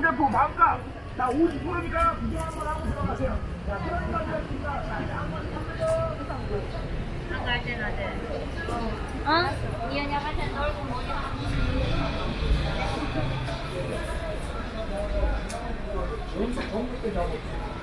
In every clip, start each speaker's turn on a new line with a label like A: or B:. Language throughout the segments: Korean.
A: 제품 반값. 자, 50%니까 구경 한번 하고 들어가세요. 자, 그러니까 이제 한번 삼세요.
B: 나갈 나대. 어? 니 나갈 때 놀고 뭐냐?
C: 나는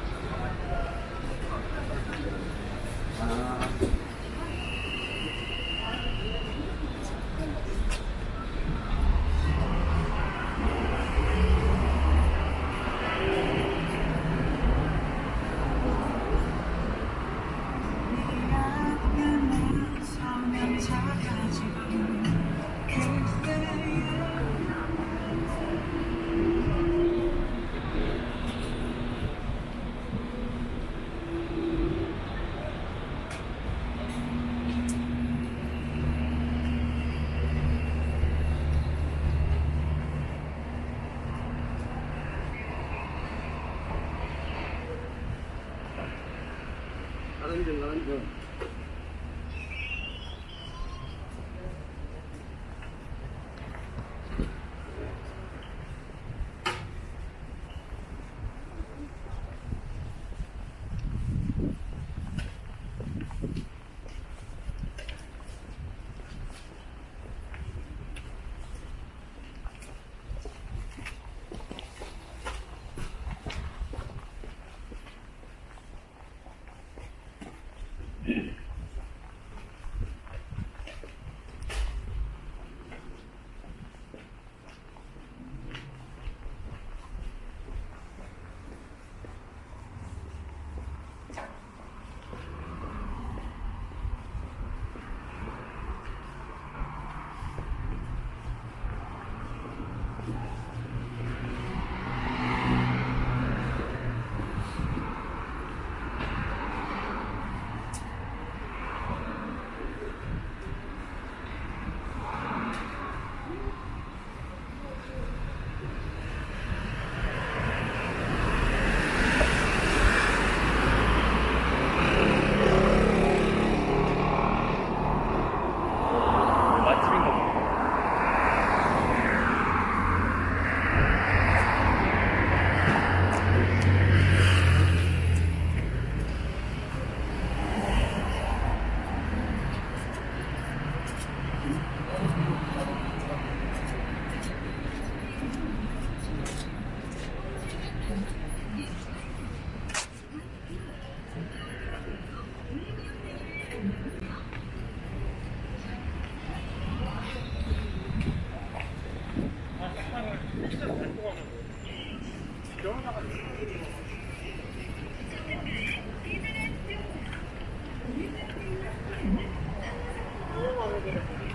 D: Mm-hmm.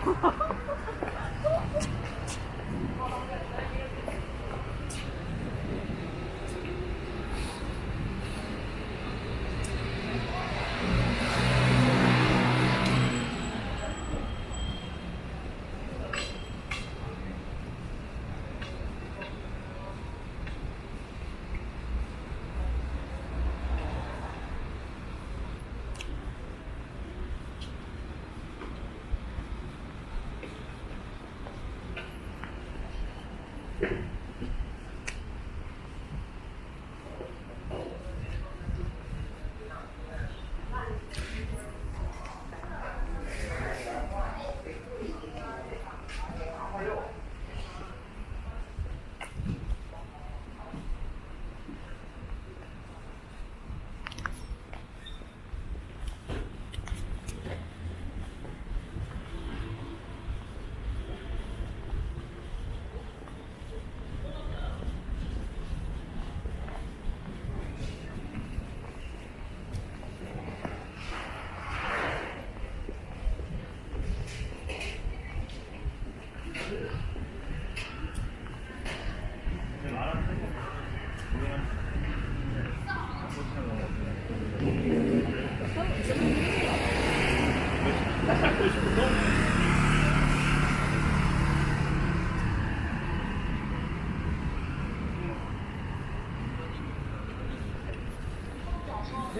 D: Ha ha ha.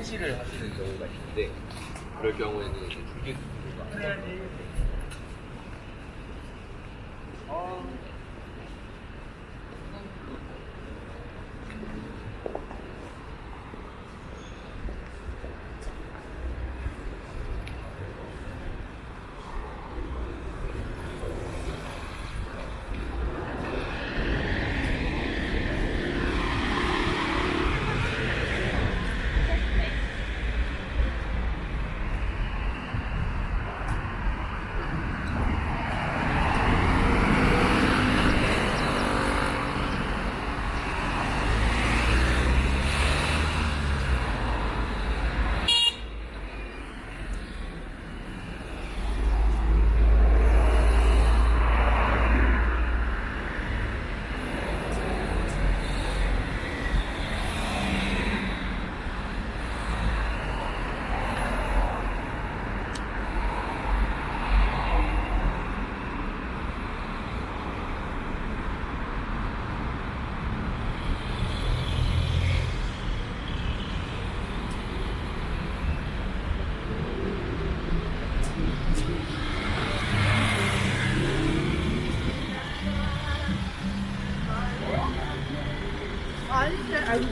C: 판시를 하시는 경우가 있는데 그럴 경우에는 이제
E: 줄기수술과 Aí,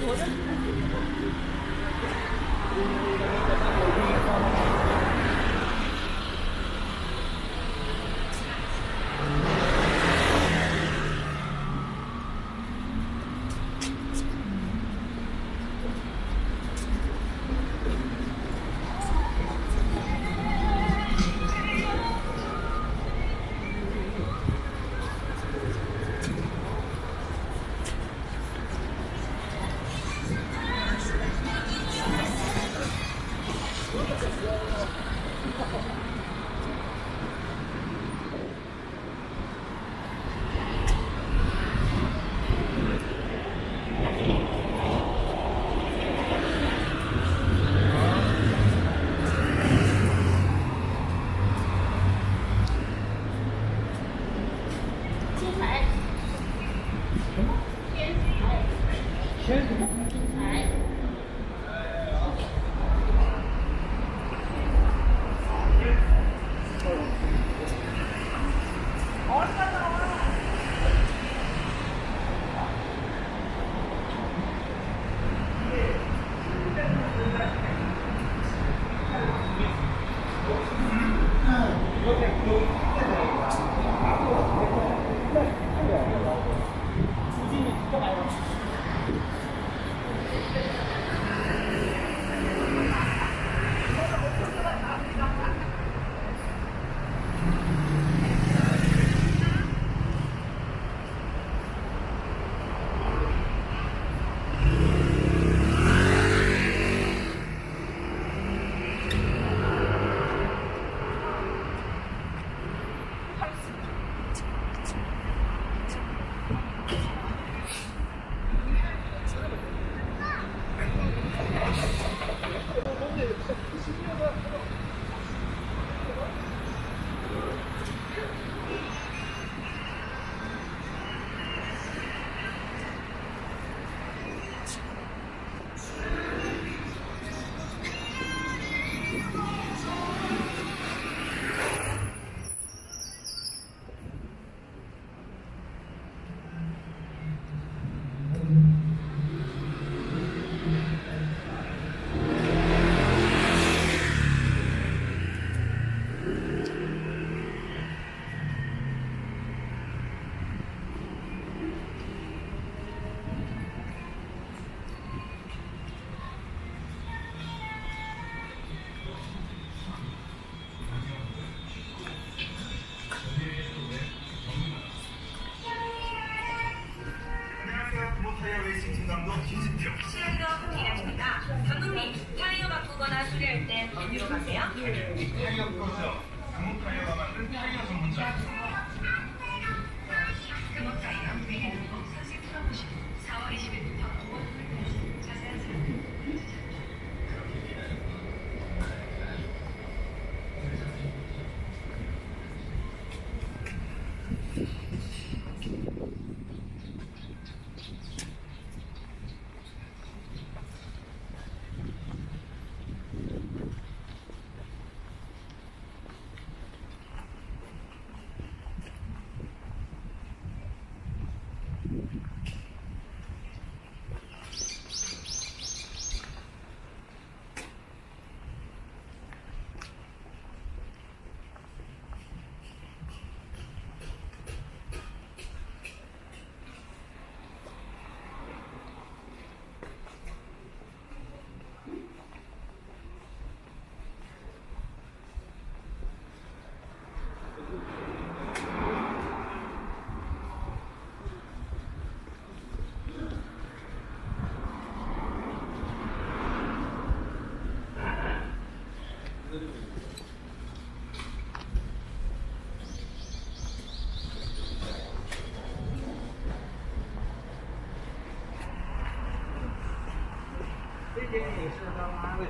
E: 也是他妈
F: 的，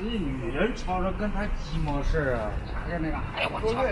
F: 女人吵吵跟他鸡毛事啊，啥那个？哎我操！